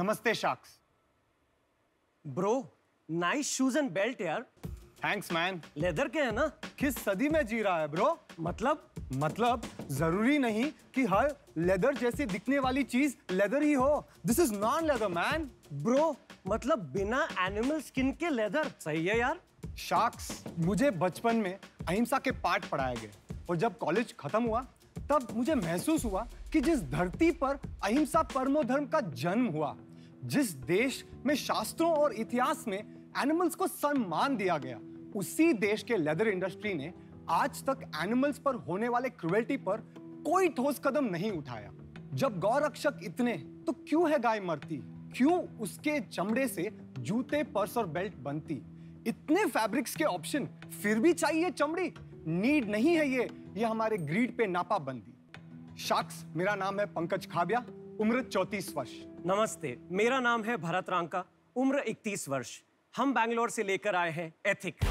नमस्ते sharks bro nice shoes and belt यार thanks man leather के है ना किस सदी में जी रहा है ब्रो मतलब मतलब ज़रूरी नहीं कि हर लेदर जैसी दिखने वाली चीज़ लेदर ही हो this is non leather man bro मतलब बिना एनिमल स्किन के लेदर सही है यार शार्क्स मुझे बचपन में अहिंसा के पाठ पढ़ाए गए और जब कॉलेज खत्म हुआ तब मुझे महसूस हुआ कि जिस धरती पर अहिंसा परमो धर्म का जन्म हुआ जिस देश में शास्त्रों और इतिहास में एनिमल्स को सम्मान दिया गया, उसी देश के लेदर इंडस्ट्री ने आज तक एनिमल्स पर होने वाले क्रुएल्टी पर कोई ठोस कदम नहीं उठाया। जब गौरक्षक इतने तो क्यों है गाय मरती? क्यों उसके चमड़े से जूते, पर्स और बेल्ट बनती? इतने फैब्रिक्स के ऑप्शन फिर भी चाहिए चमड़ी? नीड नहीं है ये ये हमारे ग्रीड पे नापा बंदी शाक्स, मेरा नाम है पंकज खाबिया, उम्र चौतीस वर्ष। नमस्ते, मेरा नाम है भरत रांका, उम्र 31 वर्ष। हम बैंगलोर से लेकर आए हैं एथिक।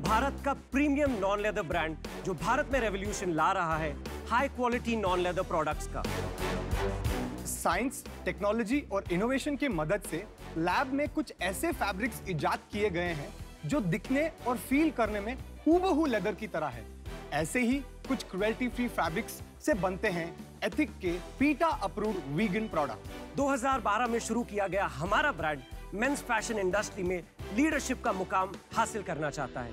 भारत का प्रीमियम नॉन लेदर ब्रांड जो भारत में रेवोल्यूशन ला रहा है high quality non leather products का। साइंस टेक्नोलॉजी और इनोवेशन की मदद से लैब में कुछ ऐसे फैब्रिक्स इजाद किए गए हैं, जो दिखने और फील करने में हूबहू लेदर की तरह है। ऐसे ही कुछ क्रुएल्टी फ्री फैब्रिक्स से बनते हैं एथिक के पीटा अप्रूव्ड वीगन प्रोडक्ट 2012 में शुरू किया गया हमारा ब्रांड मेंस फ़ैशन इंडस्ट्री में लीडरशिप का मुकाम हासिल करना चाहता है।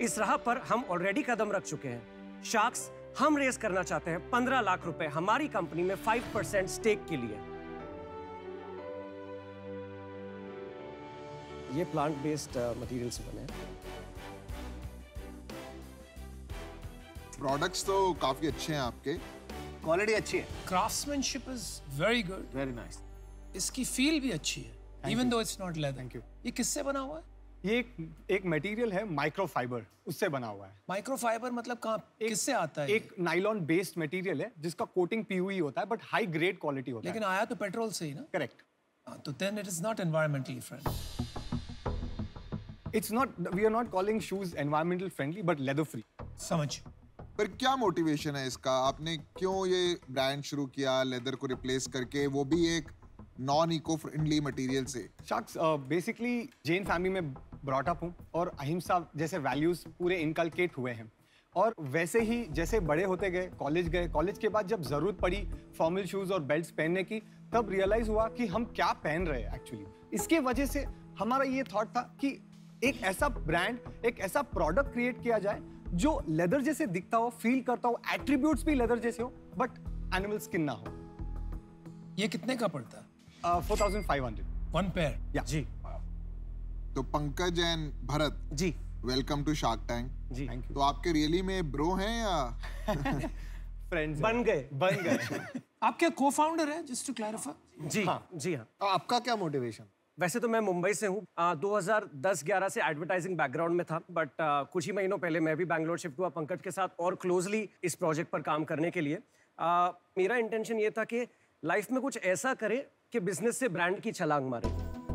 इस राह पर हम ऑलरेडी कदम रख चुके हैं। शार्क्स हम रेस करना चाहते हैं 15 लाख रुपए हमारी कंपनी में 5 परसेंट स्टेक के लिए। ये प्लांट बेस्ड मटेरियल से बने प्रोडक्ट्स तो काफ़ी अच्छे हैं आपके। क्वालिटी अच्छी है। Craftsmanship is very good. Very nice इसकी फील भी अच्छी है even though it's not leather Thank you. ये किससे बना हुआ है? ये एक एक मटेरियल है माइक्रोफाइबर उससे बना हुआ है। माइक्रोफाइबर मतलब कहाँ किससे आता है एक नाइलॉन बेस्ड मटेरियल है जिसका कोटिंग पीयूई होता है बट हाई ग्रेड क्वालिटी होता लेकिन है। लेकिन आया तो पेट्रोल से ही ना? करेक्ट हाँ, तो then it is not environmentally friendly it's not we are not calling shoes environmental friendly but leather free समझ। पर क्या मोटिवेशन है इसका? आपने क्यों ये ब्रांड शुरू किया लेदर को रिप्लेस करके? वो भी एक नॉन इको फ्रेंडली मटेरियल से शख्स बेसिकली जैन फैमिली में ब्रॉट अप हूँ और अहिंसा जैसे वैल्यूज़ पूरे इनकलकेट हुए हैं। और वैसे ही जैसे बड़े होते गए कॉलेज गए कॉलेज के बाद जब ज़रूरत पड़ी फॉर्मल शूज़ और बेल्ट्स पहनने की, तब रियलाइज़ हुआ कि हम क्या पहन रहे हैं एक्चुअली इसके वजह से हमारा ये थॉट था कि एक ऐसा ब्रांड एक ऐसा प्रोडक्ट क्रिएट किया जाए जो लेदर जैसे दिखता हो फील करता हो एट्रीब्यूट्स भी लेदर जैसे हो बट एनिमल स्किन ना हो। ये कितने का पड़ता है? Four thousand five hundred one pair जी। तो Pankaj and Bharat ji. Welcome to Shark Tank ji. Thank you तो आपके रियली में ब्रो हैं या? फ्रेंड्स बन गए। बन गए। आप क्या को फाउंडर है जस्ट टू क्लैरिफाई जी हाँ। जी हाँ। तो आपका क्या मोटिवेशन वैसे तो मैं मुंबई से हूँ। आ, 2010-11 से एडवर्टाइजिंग बैकग्राउंड में था बट कुछ ही महीनों पहले मैं भी बैंगलोर शिफ्ट हुआ पंकज के साथ और क्लोजली इस प्रोजेक्ट पर काम करने के लिए। आ, मेरा इंटेंशन ये था कि लाइफ में कुछ ऐसा करे कि बिज़नेस से ब्रांड की छलांग मारे।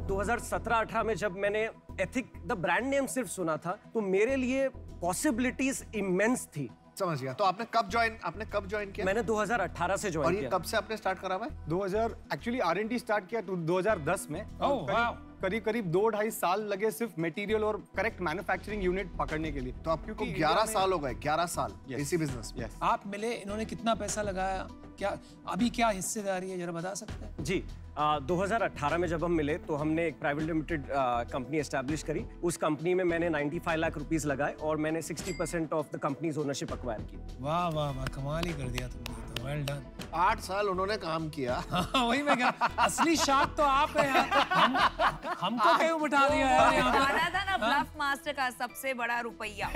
2017-18 में जब मैंने एथिक द ब्रांड नेम सिर्फ़ सुना था तो मेरे लिए पॉसिबिलिटीज इमेंस थी। समझ गया। तो आपने कब ज्वाइन आपने कब ज्वाइन किया? मैंने 2018 से ज्वाइन किया और ज्वाइन ये किया। कब से आपने स्टार्ट करा हुआ है? 2000 एक्चुअली आर एन स्टार्ट किया तो 2010 में। ओह Oh, करीब- करीब दो ढाई साल लगे सिर्फ़ मटेरियल और करेक्ट मैन्युफैक्चरिंग यूनिट पकड़ने के लिए। तो आपको क्योंकि 11 साल हो गए 11 साल Yes. इसी बिज़नेस में। Yes. आप मिले इन्होंने कितना पैसा लगाया? क्या अभी क्या हिस्सेदारी है जरा बता सकते हैं? जी आ, 2018 में जब हम मिले तो हमने एक प्राइवेट लिमिटेड कंपनी एस्टैब्लिश करी। उस कंपनी में मैंने 95 लाख रुपीस लगाए और मैंने 60 percent of the company's ownership acquire की वाह वाह वाह कमाल ही कर दिया तुमने। वेल डन आठ साल उन्होंने काम किया। हाँ, वही मैं कह असली शार्क तो आप हैं यार हम हमको क्यों बिठा दिया यार यहाँ था ना ब्लफ मास्टर का सबसे बड़ा रुपया।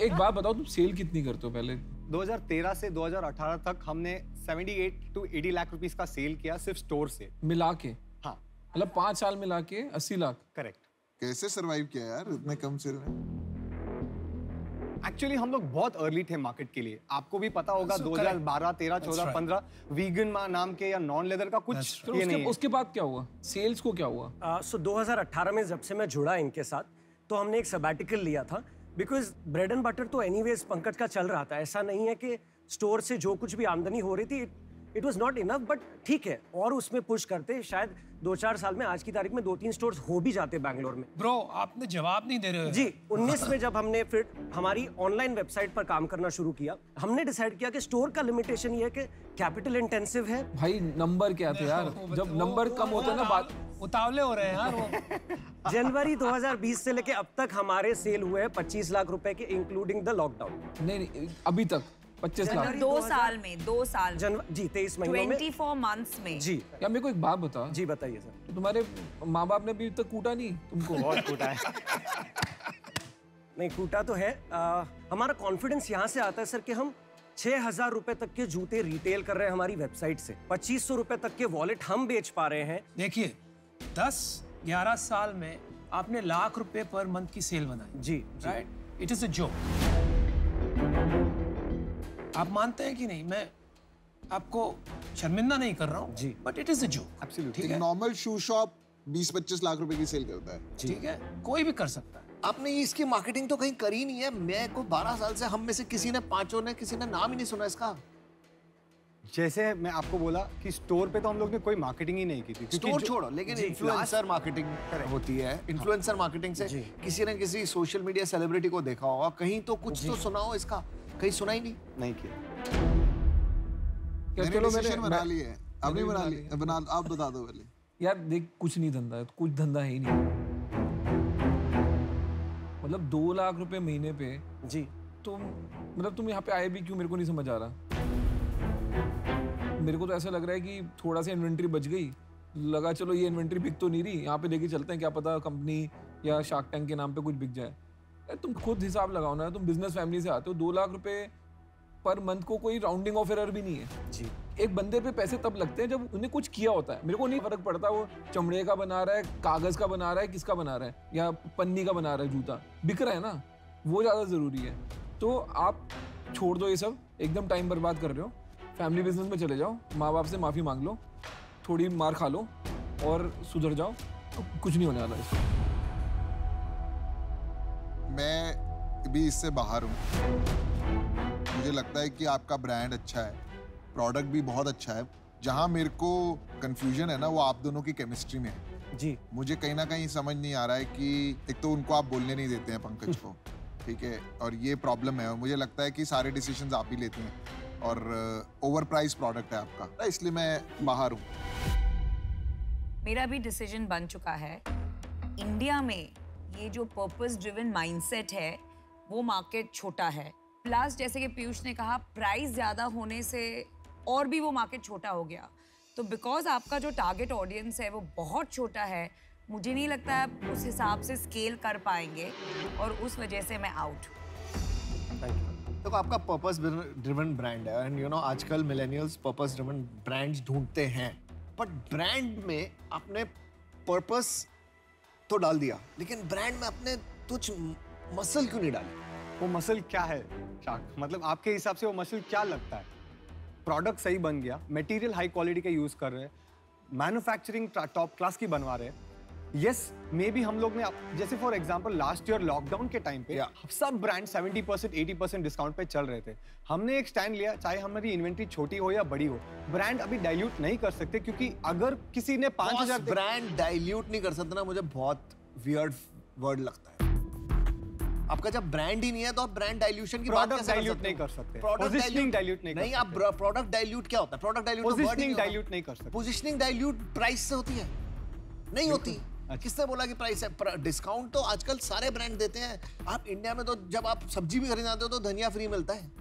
एक बात बताओ तुम सेल कितनी करते हो पहले? 2013 से 2018 तक हमने 78 टू 80 लाख रुपीस का सेल किया सिर्फ़ स्टोर से। मिला के? हाँ। मतलब पाँच साल मिला के अस्सी लाख? करेक्ट कैसे सरवाइव किया यार इतने कम सेल में? एक्चुअली हम लोग बहुत अर्ली थे मार्केट के लिए। आपको भी पता होगा So 2012 13 14 चौदह 15 वीगन मा नाम के या नॉन लेदर का कुछ right. ये उसके नहीं उसके बाद क्या हुआ? सेल्स को क्या हुआ? सो uh, so 2018 में जब से मैं जुड़ा इनके साथ तो हमने एक सबैटिकल लिया था। बिकॉज़ ब्रेड एंड बटर तो एनी पंकज का चल रहा था। ऐसा नहीं है कि स्टोर से जो कुछ भी आमदनी हो रही थी it was not enough but ठीक है और उसमें पुश करते शायद दो चार साल में आज की तारीख में दो तीन स्टोर्स हो भी जाते बैंगलोर में। ब्रो आपने जवाब नहीं दे रहे हो। जी 19 में जब हमने फिर हमारी ऑनलाइन वेबसाइट पर काम करना शुरू किया हमने डिसाइड किया कि स्टोर का लिमिटेशन ये है कि कैपिटल इंटेंसिव है। भाई नंबर क्या थे यार? जब नंबर कम होता है ना बात उतावले हो रहे हैं यार वो। जनवरी 2020 से लेके अब तक हमारे सेल हुए हैं 25 लाख रुपए के इंक्लूडिंग द लॉकडाउन नहीं नहीं अभी तक। पच्चीस लाख। दो साल में दो साल जनवरी जी 23 महीनों में। 24 मंथ्स में। जी। या मेरे को एक बात बता जी बताइए सर। तो तुम्हारे माँ बाप ने अभी तक कूटा नहीं? तुमको? बहुत कूटा है। नहीं कूटा तो है। आ, हमारा कॉन्फिडेंस यहाँ से आता है सर कि हम छह हज़ार रुपए तक के जूते रिटेल कर रहे हैं हमारी वेबसाइट से। पच्चीस सौ रुपए तक के वॉलेट हम बेच पा रहे हैं। देखिए दस ग्यारह साल में आपने लाख रुपए पर मंथ की सेल बनाई। जी जी। Right it is a joke आप मानते हैं कि नहीं? मैं आपको शर्मिंदा नहीं कर रहा हूँ जी। But it is a joke ठीक है? नॉर्मल शू शॉप 20-25 लाख रुपए की सेल करता है। ठीक है? कोई भी कर सकता है। आपने इसकी मार्केटिंग तो कहीं करी नहीं है। मैं को 12 साल से हम में से किसी ने पाँचों ने किसी ने नाम ही नहीं सुना इसका। जैसे मैं आपको बोला कि स्टोर पे तो हम लोग ने कोई मार्केटिंग ही नहीं की थी स्टोर छोड़ो लेकिन इन्फ्लुएंसर मार्केटिंग होती है इन्फ्लुएंसर मार्केटिंग से किसी ने किसी सोशल मीडिया सेलिब्रिटी को देखा होगा। कहीं तो कुछ तो सुना हो इसका। कहीं सुना ही नहीं? नहीं किया। चलो मैंने बना लिए। आपने बना लिए। बना आप बता दो पहले। यार देख कुछ नहीं धंधा है कुछ धंधा है ही नहीं। मतलब दो लाख रुपए महीने पे? जी। तो मतलब तुम यहाँ पे आए भी क्यों? मेरे को नहीं समझ आ रहा। मेरे को तो ऐसा लग रहा है कि थोड़ा सा इन्वेंट्री बच गई। लगा चलो ये इन्वेंट्री बिक तो नहीं रही। यहाँ पे लेके चलते हैं क्या पता कंपनी या शार्क टैंक के नाम पे कुछ बिक जाए। तुम खुद हिसाब लगाओ ना तुम बिज़नेस फैमिली से आते हो दो लाख रुपए पर मंथ को कोई राउंडिंग ऑफ़ एरर भी नहीं है। जी। एक बंदे पे पैसे तब लगते हैं जब उन्हें कुछ किया होता है। मेरे को नहीं फ़र्क पड़ता वो चमड़े का बना रहा है कागज़ का बना रहा है किसका बना रहा है या पन्नी का बना रहा है जूता। बिक रहा है ना? वो ज़्यादा ज़रूरी है। तो आप छोड़ दो ये सब एकदम टाइम बर्बाद कर रहे हो। फैमिली बिज़नेस में चले जाओ माँ बाप से माफ़ी मांग लो थोड़ी मार खा लो और सुधर जाओ। तो कुछ नहीं होने वाला इससे मैं भी इससे बाहर हूँ। मुझे लगता है कि आपका ब्रांड अच्छा है। प्रोडक्ट भी बहुत अच्छा है। जहाँ मेरे को कंफ्यूजन है ना वो आप दोनों की केमिस्ट्री में है। जी। मुझे कहीं ना कहीं समझ नहीं आ रहा है कि एक तो उनको आप बोलने नहीं देते हैं पंकज को ठीक है? और ये प्रॉब्लम है और मुझे लगता है कि सारे डिसीज़न आप ही लेते हैं। और ओवर प्राइस प्रोडक्ट है आपका। इसलिए मैं बाहर हूँ। मेरा भी डिसीज़न बन चुका है। इंडिया में ये जो पर्पस ड्रिवन माइंडसेट है, वो मार्केट छोटा है। प्लस जैसे कि पीयूष ने कहा प्राइस ज़्यादा होने से और भी वो मार्केट छोटा हो गया। तो बिकॉज़ आपका जो टारगेट ऑडियंस है, वो बहुत छोटा है, मुझे नहीं लगता आप उस हिसाब से स्केल कर पाएँगे और उस वजह से मैं आउट देखो तो आपका पर्पस ड्रिवन ब्रांड है एंड यू नो आजकल मिलेनियल्स पर्पस ड्रिवन ब्रांड्स ढूंढते हैं। बट ब्रांड में आपने पर्पस तो डाल दिया। लेकिन ब्रांड में अपने कुछ मसल क्यों नहीं डाली? वो मसल क्या है शाक मतलब आपके हिसाब से वो मसल क्या लगता है? प्रोडक्ट सही बन गया मटेरियल हाई क्वालिटी का यूज़ कर रहे हैं मैन्युफैक्चरिंग टॉप क्लास की बनवा रहे हैं। यस मे बी हम लोग ने जैसे for example last year lockdown के टाइम पे Yeah. सब brand 70 percent eighty percent discount पे चल रहे थे। हमने एक स्टैंड लिया चाहे हमारी इन्वेंट्री छोटी हो या बड़ी हो ब्रांड अभी डाइल्यूट नहीं कर सकते क्योंकि अगर किसी ने पाँच हज़ार ब्रांड डाइल्यूट नहीं कर सकते ना मुझे बहुत वियर्ड वर्ड लगता है। आपका जब ब्रांड ही नहीं है तो आप ब्रांड डाइल्यूशन की बात कैसे dilute नहीं कर सकते। Dilute- dilute नहीं नहीं आप प्रोडक्ट डाइल्यूट क्या होता है? प्रोडक्ट डाइल्यूट पोजिशनिंग डाइल्यूट नहीं कर सकते। पोजिशनिंग डाइल्यूट प्राइस से होती है। नहीं होती। किसने बोला कि प्राइस है? डिस्काउंट तो आजकल सारे ब्रांड देते हैं। आप इंडिया में तो जब आप सब्ज़ी भी खरीदाते हो तो धनिया फ्री मिलता है।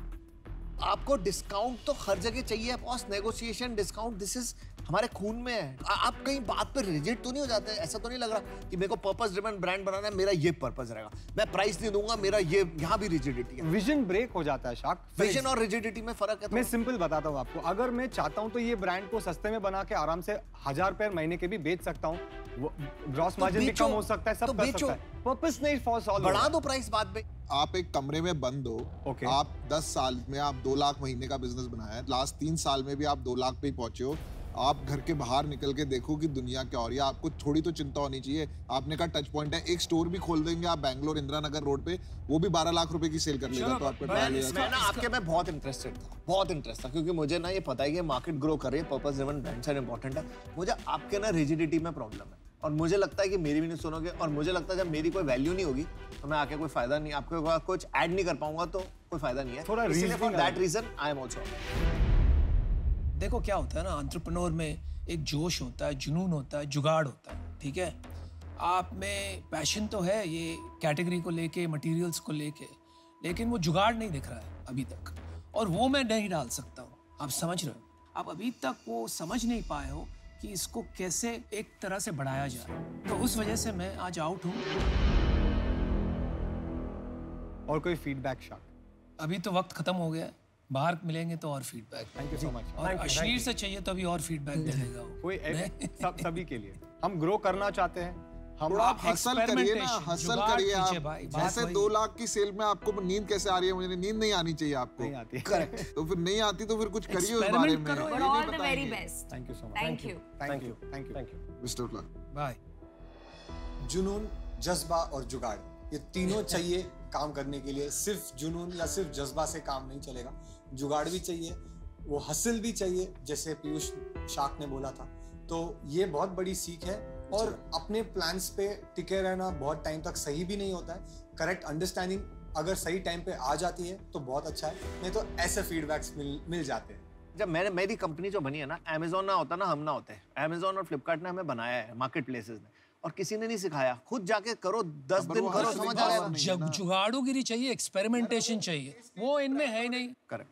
आपको डिस्काउंट तो हर जगह चाहिए boss negotiation discount this is हमारे खून में है। आ, आप कहीं बात पर रिजिट तो नहीं हो जाते? ऐसा तो नहीं लग रहा कि मेरे को पर्पस ड्रिवन ब्रांड बनाना है मेरा ये पर्पस रहेगा। मैं प्राइस नहीं दूँगा मेरा ये यहाँ भी रिजिडिटी है। विजन ब्रेक हो जाता है शाक विजन और रिजिडिटी में फ़र्क है मैं तो सिंपल बताता हूँ आपको। अगर मैं चाहता हूँ तो ये ब्रांड को सस्ते में बना के आराम से हज़ार रुपये महीने के भी बेच सकता हूँ। ग्रॉस तो मार्जिन भी कम हो सकता है सब तो कर बेचो। सकता है। पर्पस नहीं फॉर सॉल्व बढ़ा दो प्राइस बाद में। आप एक कमरे में बंद हो Okay. आप 10 साल में आप दो लाख महीने का बिज़नेस बनाया है लास्ट तीन साल में भी आप दो लाख पे ही पहुँचे हो आप घर के बाहर निकल के देखो कि दुनिया क्या हो रही है आपको थोड़ी तो चिंता होनी चाहिए आपने कहा टच पॉइंट है एक स्टोर भी खोल देंगे आप बैंगलोर इंदिरा नगर रोड पे वो भी बारह लाख रुपए की सेल कर लेगा तो आपका मैं ट्रायल मैं ना आपके में बहुत इंटरेस्टेड था बहुत इंटरेस्ट था क्योंकि मुझे ना ये पता है कि मार्केट ग्रो कर रही है purpose driven brands are important है मुझे आपके ना रिजिडिटी में प्रॉब्लम है और मुझे लगता है कि मेरी भी नहीं सुनोगे और मुझे लगता है जब मेरी कोई वैल्यू नहीं होगी तो मैं आके कोई फ़ायदा नहीं आपके पास कुछ ऐड नहीं कर पाऊँगा तो कोई फ़ायदा नहीं है। थोड़ा इसीलिए for that reason I am also देखो क्या होता है ना एंटरप्रेन्योर में एक जोश होता है जुनून होता है जुगाड़ होता है ठीक है? आप में पैशन तो है ये कैटेगरी को लेके मटेरियल्स को लेके लेकिन वो जुगाड़ नहीं दिख रहा है अभी तक। और वो मैं नहीं डाल सकता हूँ। आप समझ रहे हो? आप अभी तक वो समझ नहीं पाए हो कि इसको कैसे एक तरह से बढ़ाया जाए। तो उस वजह से मैं आज आउट हूँ। और कोई फीडबैक शाक अभी तो वक्त खत्म हो गया है। बाहर मिलेंगे तो और feedback thank you so much और अश्लील से चाहिए तो अभी और फीडबैक मिलेगा देगा कोई सब सभी के लिए। हम ग्रो करना चाहते हैं। हम आप हसल करिए ना हसल करिए आप। जैसे दो लाख की सेल में आपको नींद कैसे आ रही है मुझे नींद नहीं आनी चाहिए आपको। करेक्ट तो फिर नहीं आती तो फिर कुछ करिए उस बारे में। Very best thank you so much thank you thank you thank you thank you best of bye जुनून जज्बा और जुगाड़ ये तीनों चाहिए काम करने के लिए। सिर्फ़ जुनून या सिर्फ़ जज्बा से काम नहीं चलेगा। जुगाड़ भी चाहिए वो हसल भी चाहिए जैसे पीयूष शाक ने बोला था। तो ये बहुत बड़ी सीख है। और अपने प्लान्स पे टिके रहना बहुत टाइम तक सही भी नहीं होता है। करेक्ट अंडरस्टैंडिंग अगर सही टाइम पे आ जाती है तो बहुत अच्छा है। नहीं तो ऐसे फीडबैक्स मिल मिल जाते हैं। जब मैंने मेरी कंपनी जो बनी है ना अमेजोन ना होता ना हम ना होते अमेजोन और फ्लिपकार्ट ने हमें बनाया है मार्केट प्लेसेस ने। और किसी ने नहीं सिखाया। खुद जाके करो दस दिन करो समझ आ। जुगाड़ूगिरी चाहिए एक्सपेरिमेंटेशन चाहिए। वो इनमें है ही नहीं। करेक्ट